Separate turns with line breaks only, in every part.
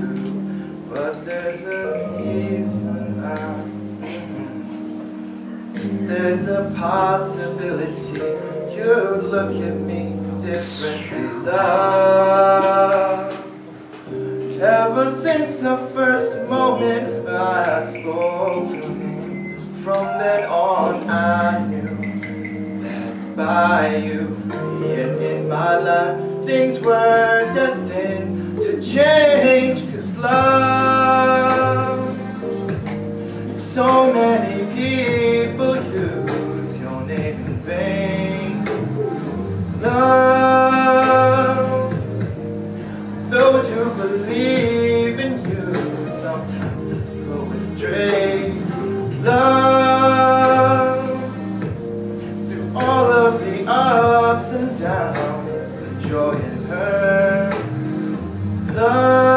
But there's a reason I There's a possibility You'd look at me differently, love. Ever since the first moment I spoke to him, From then on I knew That by you being in my life Things were destined to change. Love, so many people use your name in vain. Love, those who believe in you sometimes go astray. Love, through all of the ups and downs, the joy and hurt. Love,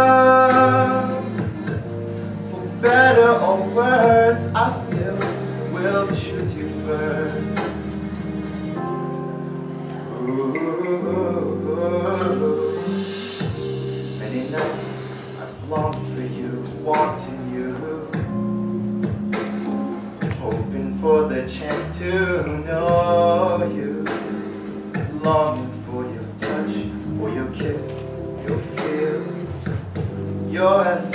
or I still will choose you first. Ooh. Many nights I've longed for you, wanting you, hoping for the chance to know you, longing for your touch, for your kiss, your feel, your essence.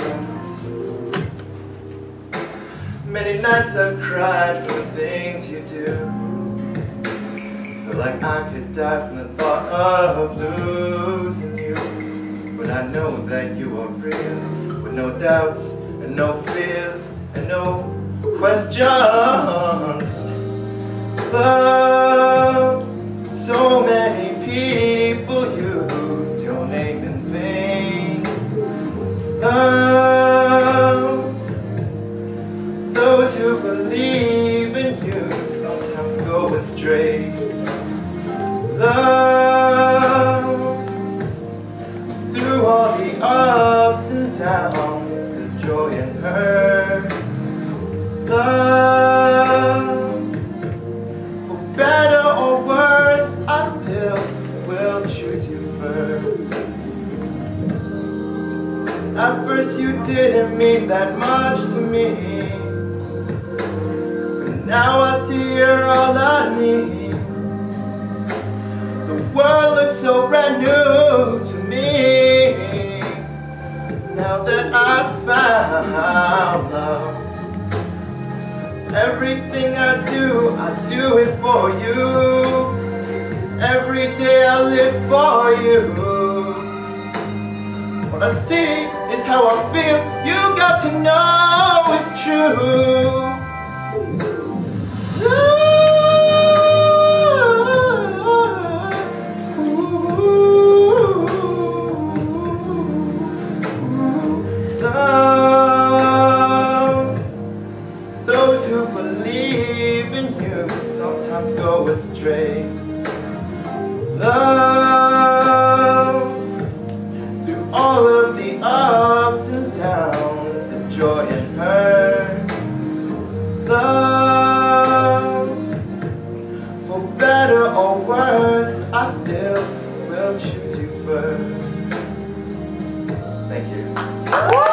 Nights I've cried for the things you do. Feel like I could die from the thought of losing you. But I know that you are real, with no doubts and no fears and no questions. Love, astray. Love, through all the ups and downs, the joy and hurt. Love, for better or worse, I still will choose you first. At first you didn't mean that much to me now I see you're all I need The world looks so brand new to me Now that I've found love Everything I do, I do it for you Every day I live for you what I see is how I feel. You got to know it's true. Love, through all of the ups and downs, the joy and hurt. Love, for better or worse, I still will choose you first. Thank you.